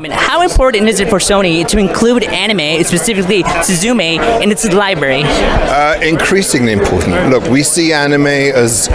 I mean, how important is it for Sony to include anime, specifically Suzume, in its library? Uh, increasingly important. Look, we see anime as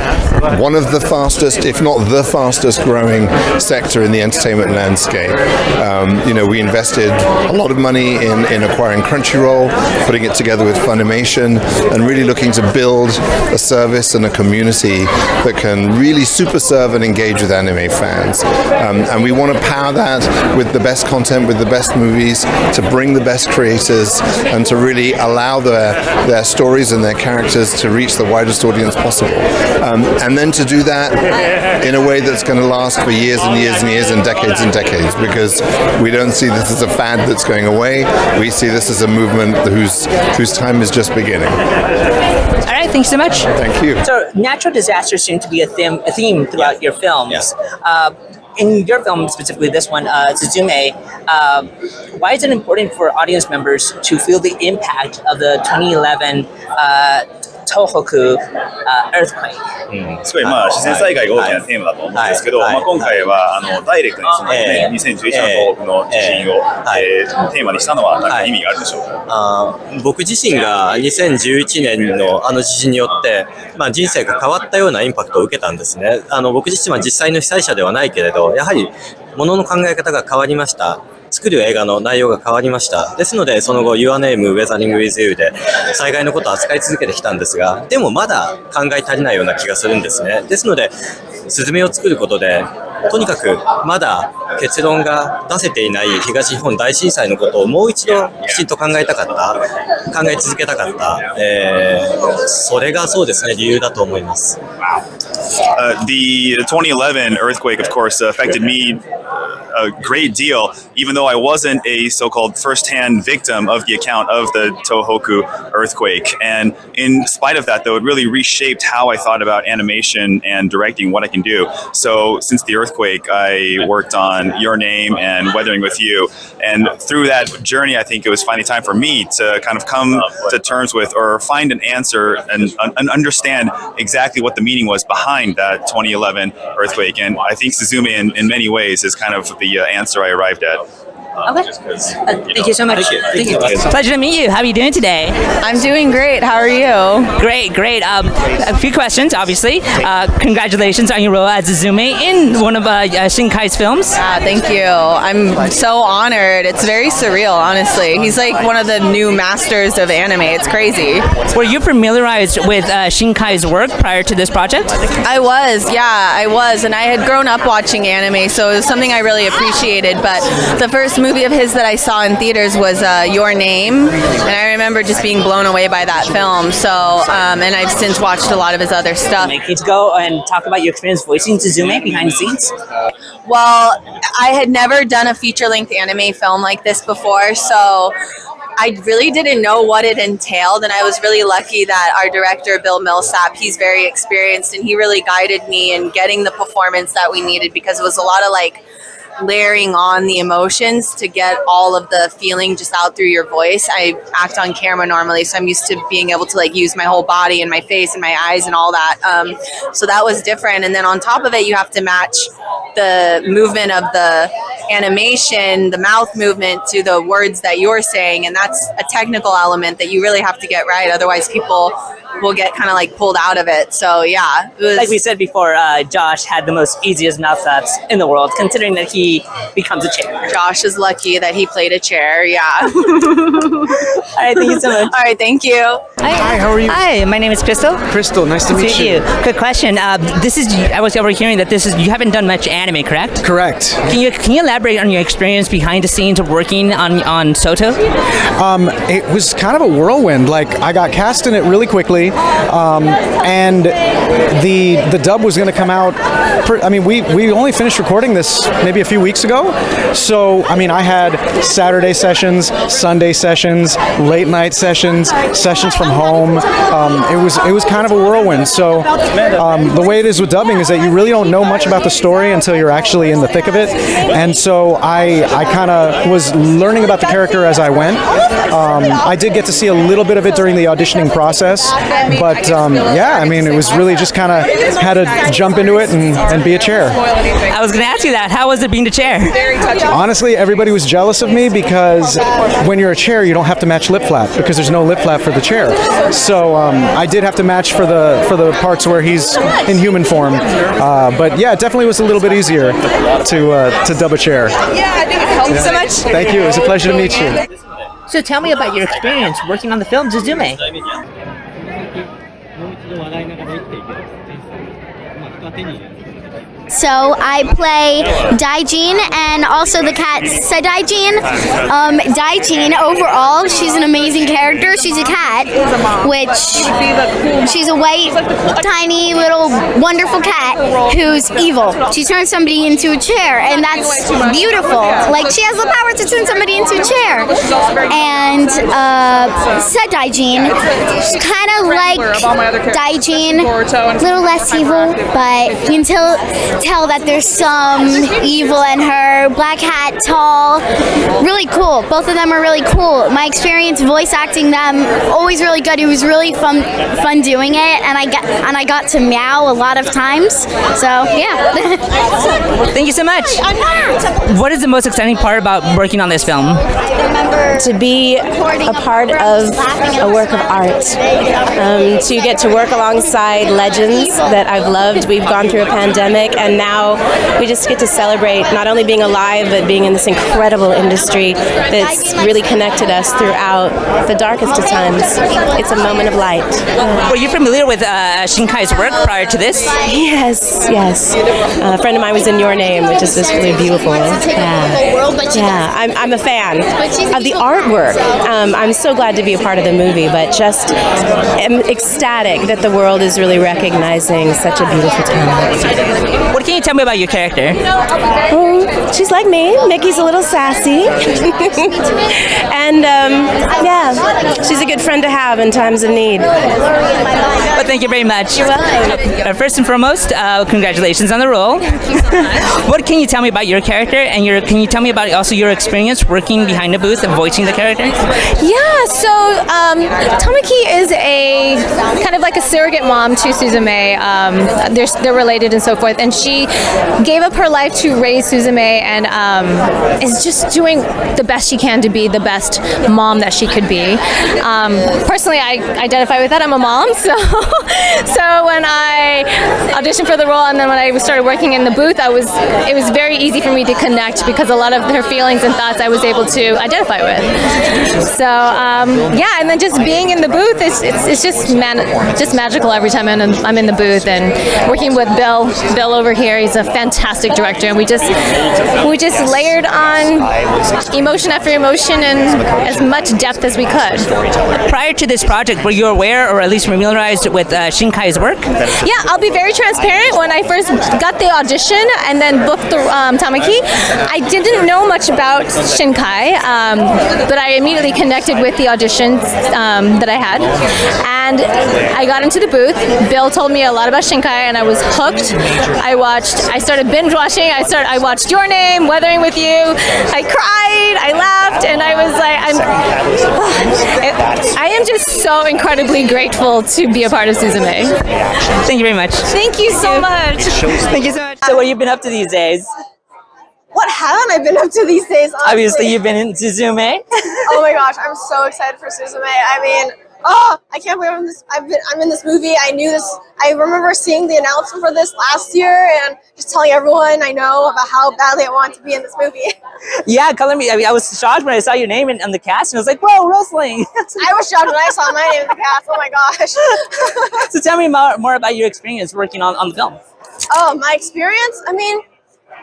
one of the fastest, if not the fastest growing sector in the entertainment landscape. Um, you know, we invested a lot of money in, in acquiring Crunchyroll, putting it together with Funimation, and really looking to build a service and a community that can really super serve and engage with anime fans. Um, and we want to power that with the best content, with the best movies, to bring the best creators, and to really allow their, their stories and their characters to reach the widest audience possible. Um, and then to do that in a way that's going to last for years and years and years and decades and decades, because we don't see this as a fad that's going away. We see this as a movement whose whose time is just beginning. All right, thanks so much. Thank you. So, natural disasters seem to be a theme, a theme throughout your films. Uh, in your film, specifically this one, uh, Suzume, uh, why is it important for audience members to feel the impact of the 2011 uh, Tohoku uh, earthquake? すごいまあ自然災害が大きなテーマだと思うんですけど、はい。まあ、今回はあのダイレクトにその、ねええ。2011年の東北の地震を、えーテーマにしたのは何か意味があるでしょうか、あー僕自身が2011年のあの地震によって、まあ、人生が変わったようなインパクトを受けたんですね。あの僕自身は実際の被災者ではないけれど、やはり物の考え方が変わりました。作る映画の内容が変わりました。ですので、その後、Your Name Weathering with You で災害のことを扱い続けてきたんですが、でもまだ考え足りないような気がするんですね。ですので、スズメを作ることで、とにかくまだ結論が出せていない東日本大震災のことをもう一度きちんと考えたかった、考え続けたかった、えーそれがそうですね、理由だと思います。Uh, the 2011 earthquake, of course, affected me a great deal, even though I wasn't a so called first hand victim of the account of the Tohoku earthquake. And in spite of that, though, it really reshaped how I thought about animation and directing what I can do. So, since the earthquake, I worked on Your Name and Weathering with You. And through that journey, I think it was finally time for me to kind of come to terms with or find an answer and, and understand exactly what the meaning was behind that 2011 earthquake. And I think Suzume, in, in many ways, is kind of the uh, answer I arrived at. Okay. Uh, thank you so much. Thank you. Pleasure to meet you. How are you doing today? I'm doing great. How are you? Great, great. Um, a few questions, obviously. Uh, congratulations on your role as Suzume in one of uh, uh, Shinkai's films. Ah, thank you. I'm so honored. It's very surreal, honestly. He's like one of the new masters of anime. It's crazy. Were you familiarized with uh, Shinkai's work prior to this project? I was, yeah, I was. And I had grown up watching anime, so it was something I really appreciated. But the first movie of his that I saw in theaters was uh, Your Name. And I remember just being blown away by that film. So, um, and I've since watched a lot of his other stuff. Can you go and talk about your experience voicing Suzume behind the scenes? Well, I had never done a feature length anime film like this before, so I really didn't know what it entailed. And I was really lucky that our director, Bill Millsap, he's very experienced and he really guided me in getting the performance that we needed because it was a lot of like layering on the emotions to get all of the feeling just out through your voice. I act on camera normally, so I'm used to being able to like use my whole body and my face and my eyes and all that. Um, so that was different. And then on top of it, you have to match the movement of the animation, the mouth movement to the words that you're saying, and that's a technical element that you really have to get right. Otherwise, people will get kind of like pulled out of it. So yeah, it was, Like we said before, uh, Josh had the most easiest mouth taps in the world, considering that he becomes a chair. Josh is lucky that he played a chair. Yeah. All right, thank you so much. All right, thank you. Hi, how are you? Hi, my name is Crystal. Crystal, nice to Nice meet you. Good question. Uh, this is I was overhearing that this is you haven't done much anime, correct? Correct. Can you can you elaborate on your experience behind the scenes of working on on Souta? Um, it was kind of a whirlwind. Like I got cast in it really quickly, um, and the the dub was going to come out. I mean, we we only finished recording this maybe a few weeks ago. So I mean, I had Saturday sessions, Sunday sessions, late night sessions, sessions from home. Um, it was it was kind of a whirlwind. So um, the way it is with dubbing is that you really don't know much about the story until you're actually in the thick of it. And so I I kind of was learning about the character as I went. Um, I did get to see a little bit of it during the auditioning process, But um, yeah, I mean, it was really just kind of had to jump into it and, and be a chair. I was going to ask you that. How was it being a chair? Honestly, everybody was jealous of me because when you're a chair, you don't have to match lip flap because there's no lip flap for the chair. So um, I did have to match for the for the parts where he's in human form. Uh, but yeah, it definitely was a little bit easier to uh, to dub a chair. Yeah, I think Thank you so much. Thank you. It was a pleasure to meet you. So tell me about your experience working on the film 一度笑いながら生きていける人生、ま、人は手に入れる。So I play Daijin and also the cat Sadaijin. Um, Daijin overall, she's an amazing character. She's a cat, which she's a white, tiny little wonderful cat who's evil. She turns somebody into a chair, and that's beautiful. Like she has the power to turn somebody into a chair. And uh, Sadaijin, she's kind of like Daijin, a little less evil, but can tell tell that there's some evil in her. Black hat, tall, really cool. Both of them are really cool. My experience voice acting them always really good. It was really fun fun doing it, and I got and I got to meow a lot of times. So yeah. Thank you so much. What is the most exciting part about working on this film? to be a part of a work of art, um, to get to work alongside legends that I've loved. We've gone through a pandemic, and now we just get to celebrate not only being alive, but being in this incredible industry that's really connected us throughout the darkest of times. It's a moment of light. Were you familiar with uh, Shinkai's work prior to this? Yes, yes. Uh, a friend of mine was in Your Name, which is just really beautiful. Yeah, yeah. I'm, I'm a fan of the artwork. Um, I'm so glad to be a part of the movie, but just am ecstatic that the world is really recognizing such a beautiful talent. What can you tell me about your character? Um, she's like me. Mickey's a little sassy, and um, yeah, she's a good friend to have in times of need. Well, thank you very much. You're welcome. Uh, first and foremost, uh, congratulations on the role. what can you tell me about your character, and your can you tell me about also your experience working behind the booth and voicing the character? Yeah, so um, Tamaki is a kind of like a surrogate mom to Suzume. Um, they're, they're related and so forth, and she gave up her life to raise Suzume and um, is just doing the best she can to be the best mom that she could be. Um, personally, I identify with that. I'm a mom, so so when I auditioned for the role and then when I started working in the booth, I was it was very easy for me to connect because a lot of her feelings and thoughts I was able to identify with. So um, yeah, and then just being in the booth, it's, it's, it's just man, just magical every time I'm in, I'm in the booth and working with Bill. Bill over here, he's a fantastic director, and we just we just layered on emotion after emotion and as much depth as we could. Prior to this project, were you aware or at least familiarized with uh, Shinkai's work? Yeah, I'll be very transparent. When I first got the audition and then booked the um, Tamaki, I didn't know much about Shinkai, um, but I immediately connected with the auditions um, that I had. And I got into the booth. Bill told me a lot about Shinkai, and I was hooked. I watched. I started binge watching. I started. I watched Your Name, Weathering with You. I cried. I laughed, and I was like, I'm. I am just so incredibly grateful to be a part of Suzume. Thank you very much. Thank you so much. Thank you so much. So, what have you been up to these days? What haven't I been up to these days? Honestly? Obviously, you've been in Suzume. oh my gosh, I'm so excited for Suzume. I mean, oh, I can't believe I'm, this, I've been, I'm in this movie. I knew this. I remember seeing the announcement for this last year and just telling everyone I know about how badly I want to be in this movie. yeah, color me. I mean, I was shocked when I saw your name in, on the cast, and I was like, "Whoa, Rosling!" I was shocked when I saw my name in the cast. Oh my gosh. so tell me more, more about your experience working on, on the film. Oh, my experience? I mean,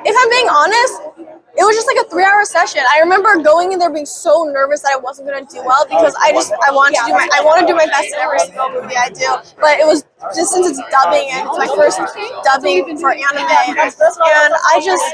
if I'm being honest, it was just like a three hour session. I remember going in there being so nervous that I wasn't gonna do well because I just I wanted to do my I want to do my best in every single movie I do. But it was just since it's dubbing and it's my first dubbing for anime and I just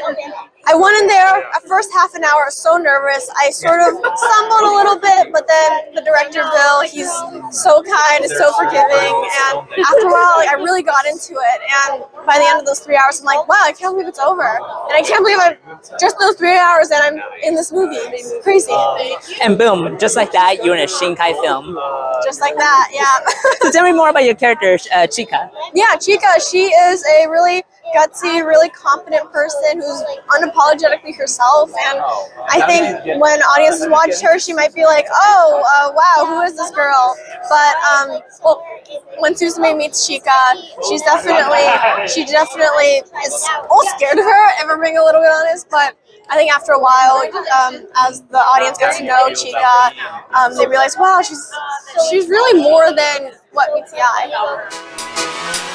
I went in there at first half an hour, I was so nervous. I sort of stumbled a little bit, but then the director Bill, he's so kind, and so forgiving, and after a while, like I really got into it. And by the end of those three hours, I'm like, wow, I can't believe it's over, and I can't believe I'm just those three hours and I'm in this movie. It's crazy. And boom, just like that, you're in a Shinkai film. Just like that, yeah. so tell me more about your character, uh, Chika. Yeah, Chika, she is a really gutsy, really confident person who's unapologetically herself. And I think when audiences watch her, she might be like, oh, uh, wow, who is this girl? But, um, well, when Suzume meets Chika, she's definitely, she definitely is all scared of her, if we're being a little bit honest, but I think after a while, um, as the audience gets to know Chika, um, they realize, wow, she's she's really more than what meets the eye.